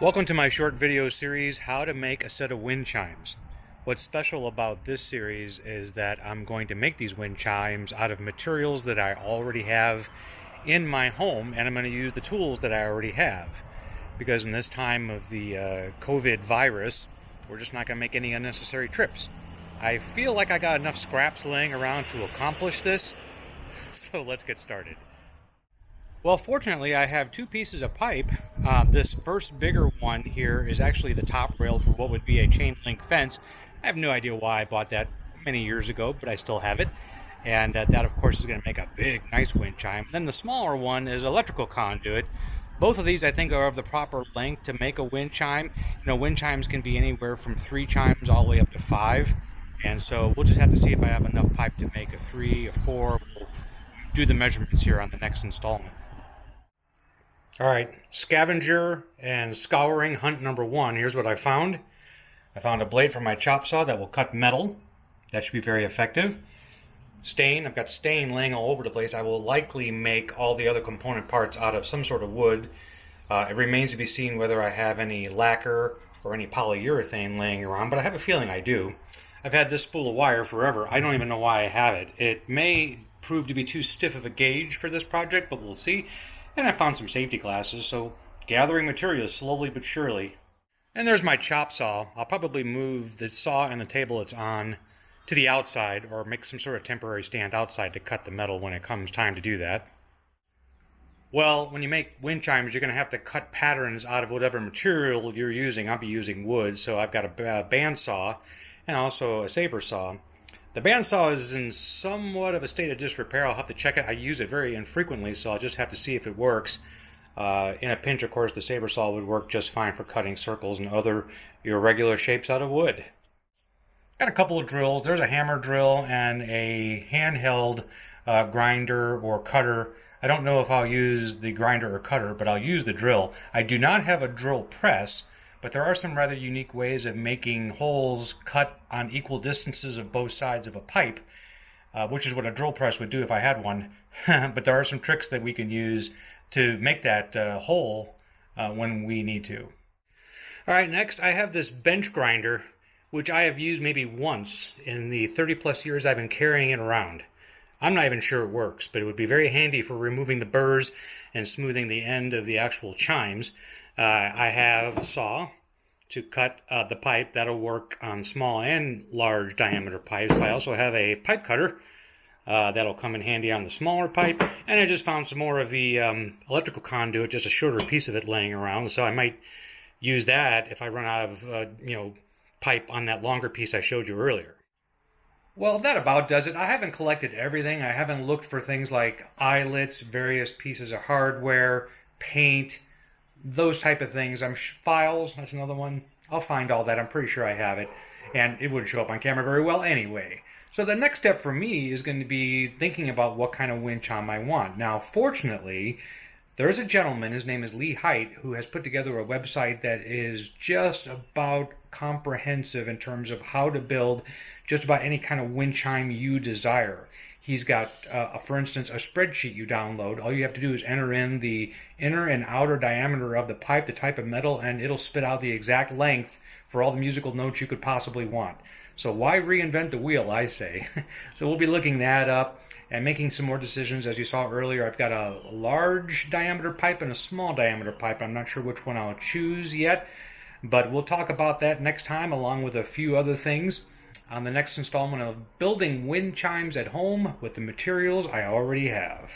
Welcome to my short video series, How to Make a Set of Wind Chimes. What's special about this series is that I'm going to make these wind chimes out of materials that I already have in my home, and I'm going to use the tools that I already have. Because in this time of the uh, COVID virus, we're just not going to make any unnecessary trips. I feel like I got enough scraps laying around to accomplish this, so let's get started. Well, fortunately, I have two pieces of pipe. Uh, this first bigger one here is actually the top rail for what would be a chain link fence. I have no idea why I bought that many years ago, but I still have it. And uh, that, of course, is going to make a big, nice wind chime. Then the smaller one is electrical conduit. Both of these, I think, are of the proper length to make a wind chime. You know, wind chimes can be anywhere from three chimes all the way up to five. And so we'll just have to see if I have enough pipe to make a three, a four. We'll do the measurements here on the next installment. All right, scavenger and scouring hunt number one. Here's what I found. I found a blade for my chop saw that will cut metal. That should be very effective. Stain, I've got stain laying all over the place. I will likely make all the other component parts out of some sort of wood. Uh, it remains to be seen whether I have any lacquer or any polyurethane laying around, but I have a feeling I do. I've had this spool of wire forever. I don't even know why I have it. It may prove to be too stiff of a gauge for this project, but we'll see. And I found some safety glasses, so gathering materials slowly but surely. And there's my chop saw. I'll probably move the saw and the table it's on to the outside or make some sort of temporary stand outside to cut the metal when it comes time to do that. Well, when you make wind chimes, you're going to have to cut patterns out of whatever material you're using. I'll be using wood, so I've got a band saw and also a saber saw. The bandsaw is in somewhat of a state of disrepair. I'll have to check it. I use it very infrequently, so I'll just have to see if it works. Uh, in a pinch, of course, the saber saw would work just fine for cutting circles and other irregular shapes out of wood. Got a couple of drills. There's a hammer drill and a handheld uh, grinder or cutter. I don't know if I'll use the grinder or cutter, but I'll use the drill. I do not have a drill press, but there are some rather unique ways of making holes cut on equal distances of both sides of a pipe, uh, which is what a drill press would do if I had one. but there are some tricks that we can use to make that uh, hole uh, when we need to. All right, next I have this bench grinder, which I have used maybe once in the 30 plus years I've been carrying it around. I'm not even sure it works, but it would be very handy for removing the burrs and smoothing the end of the actual chimes. Uh, I have a saw to cut uh, the pipe. That'll work on small and large diameter pipes. I also have a pipe cutter uh, that'll come in handy on the smaller pipe. And I just found some more of the um, electrical conduit, just a shorter piece of it laying around. So I might use that if I run out of, uh, you know, pipe on that longer piece I showed you earlier. Well, that about does it. I haven't collected everything. I haven't looked for things like eyelets, various pieces of hardware, paint, those type of things. I'm sh- files. That's another one. I'll find all that. I'm pretty sure I have it, and it wouldn't show up on camera very well anyway. So the next step for me is going to be thinking about what kind of wind chime I want. Now, fortunately, there's a gentleman. His name is Lee Hite, who has put together a website that is just about comprehensive in terms of how to build just about any kind of wind chime you desire. He's got, uh, for instance, a spreadsheet you download. All you have to do is enter in the inner and outer diameter of the pipe, the type of metal, and it'll spit out the exact length for all the musical notes you could possibly want. So why reinvent the wheel, I say. so we'll be looking that up and making some more decisions. As you saw earlier, I've got a large diameter pipe and a small diameter pipe. I'm not sure which one I'll choose yet, but we'll talk about that next time along with a few other things on the next installment of Building Wind Chimes at Home with the materials I already have.